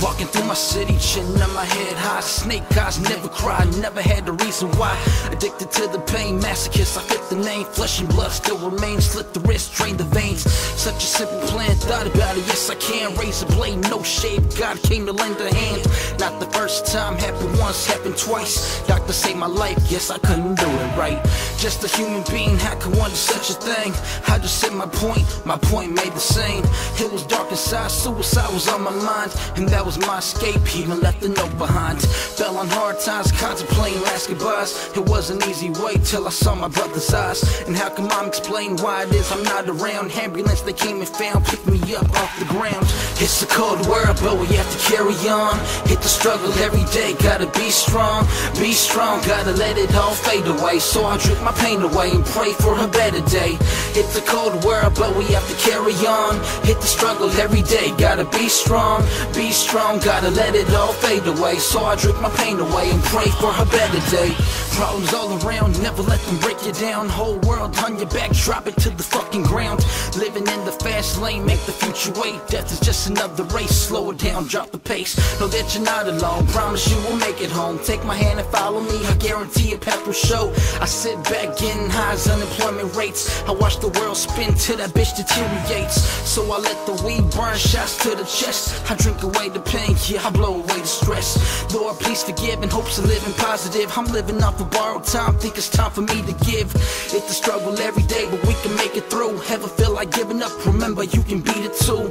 Walking through my city, chin on my head high. Snake eyes never cry, never had the reason why. Addicted to the pain, masochist, I fit the name. Flesh and blood still remains. Slit the wrist, drain the veins. Such a simple plan, thought about it. Yes, I can raise a blade, no shade. God came to lend a hand. Not the first time, happened once, happened twice. Doctor saved my life, yes, I couldn't do it right. Just a human being, how could one do such a thing? I just said my point, my point made the same. It was dark inside, suicide was on my mind, and that was my escape. Even left a note behind. Fell on hard times, contemplating last goodbyes. It was an easy way till I saw my brother's eyes. And how can mom explain why it is I'm not around? Ambulance they came and found, picked me up off the ground. It's a cold world, but we have to carry on. Hit the struggle every day, gotta be strong. Be strong, gotta let it all fade away. So I drink my pain away and pray for a better day. It's a cold world, but we have to carry on. Hit the struggle every day, gotta be strong. Be strong, gotta let it all fade away. So I drink my pain away and pray for a better day. Problems all around, never let them break you down. Whole world on your back, drop it to the fucking ground. Living in the fast lane, make the future wait. Death is just another race, slow it down, drop the pace. Know that you're not alone, promise you will make it home. Take my hand and follow me, I guarantee a path will show. I sit back getting high as unemployment rates. I watch the world spin till that bitch deteriorates. So I let the weed burn shots to the chest. I drink away the pain, yeah, I blow away the stress. Lord, please forgive in hopes of living positive. I'm living off borrowed time, think it's time for me to give. It's a struggle every day, but we can make it through. Ever feel like giving up? Remember, you can beat it too.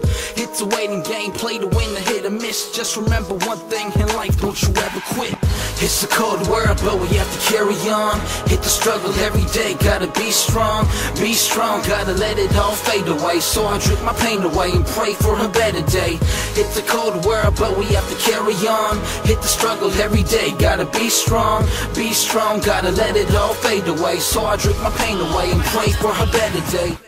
It's a waiting game, play to win, to hit or miss. Just remember one thing in life, don't you ever quit. It's a cold world, but we have to carry on. Hit the struggle every day, gotta be strong. Be strong, gotta let it all fade away. So I drink my pain away and pray for a better day. It's a cold world, but we have to carry on. Hit the struggle every day, gotta be strong. Be strong, gotta let it all fade away. So I drink my pain away and pray for a better day.